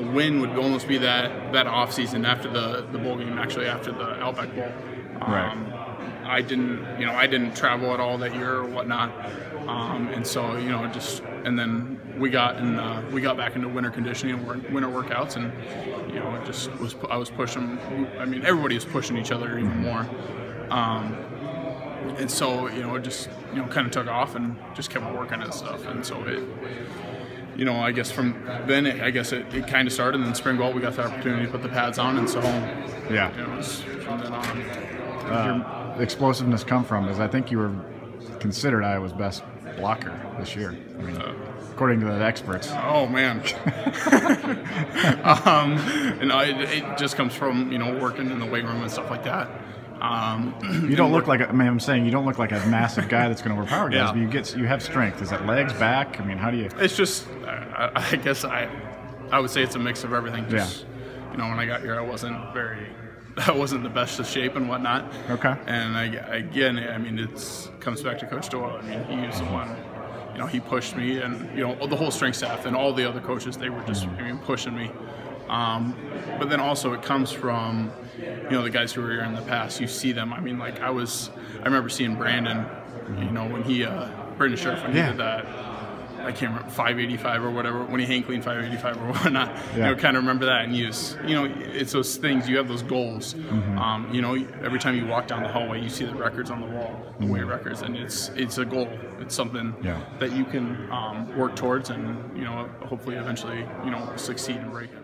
The win would almost be that that off season after the the bowl game, actually after the Outback Bowl. Um, Right. I didn't, you know, I didn't travel at all that year or whatnot, um, and so you know, just and then we got in, uh, we got back into winter conditioning and winter workouts, and you know, it just was I was pushing. I mean, everybody was pushing each other even more. Um, and so you know it just you know kind of took off and just kept working and stuff. And so it you know i guess from then it, i guess it, it kind of started. And then spring ball we got the opportunity to put the pads on. And so Yeah. you know, it was from then on. Uh, the explosiveness come from is I think you were considered Iowa's best blocker this year. I mean, according to the experts. oh man. Um, and I, it just comes from you know working in the weight room and stuff like that um, You don't look like a, I mean, I'm saying you don't look like a massive guy that's going to overpower guys, Yeah. but you get you have strength. Is that legs, back? I mean, how do you? It's just, I, I guess I, I would say it's a mix of everything. Just, you know, when I got here, I wasn't very, I wasn't the best of shape and whatnot. Okay. And I, again, I mean, it's comes back to Coach Doyle. I mean, he was the one, you know, he pushed me, and you know, the whole strength staff and all the other coaches, they were just, I mean, pushing me. Um, but then also it comes from, you know, the guys who were here in the past. You see them. I mean, like I was, I remember seeing Brandon, you know, when he, uh, Brandon Scherff, when Yeah. he did that. I can't remember 585 or whatever when he hang clean 585 or whatnot. Yeah. You know, kind of remember that and use. You know, it's those things. You have those goals. Um, you know, every time you walk down the hallway, you see the records on the wall, the weight records, and it's it's a goal. It's something Yeah. that you can um, work towards, and you know, hopefully, eventually, you know, succeed and break it.